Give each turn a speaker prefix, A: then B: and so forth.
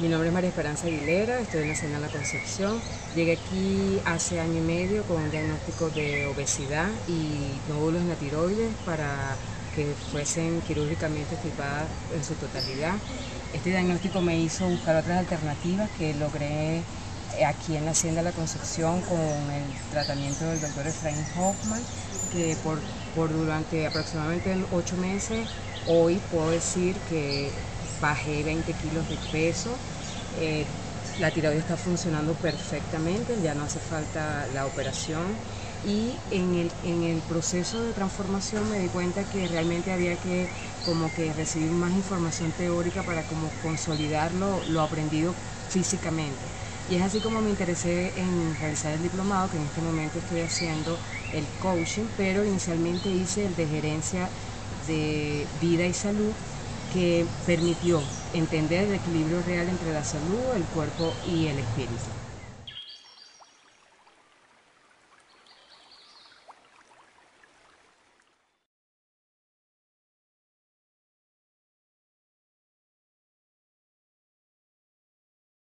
A: Mi nombre es María Esperanza Aguilera, estoy en la Nacional La Concepción. Llegué aquí hace año y medio con un diagnóstico de obesidad y nódulos en la tiroides para que fuesen quirúrgicamente extirpadas en su totalidad. Este diagnóstico me hizo buscar otras alternativas que logré aquí en la Hacienda La Concepción con el tratamiento del doctor Efraín Hoffman, que por durante aproximadamente ocho meses hoy puedo decir que bajé 20 kilos de peso, eh, la tiroides está funcionando perfectamente, ya no hace falta la operación y en el, en el proceso de transformación me di cuenta que realmente había que como que recibir más información teórica para como consolidar lo aprendido físicamente. Y es así como me interesé en realizar el diplomado, que en este momento estoy haciendo el coaching, pero inicialmente hice el de gerencia de vida y salud que permitió entender el equilibrio real entre la salud, el cuerpo y el espíritu.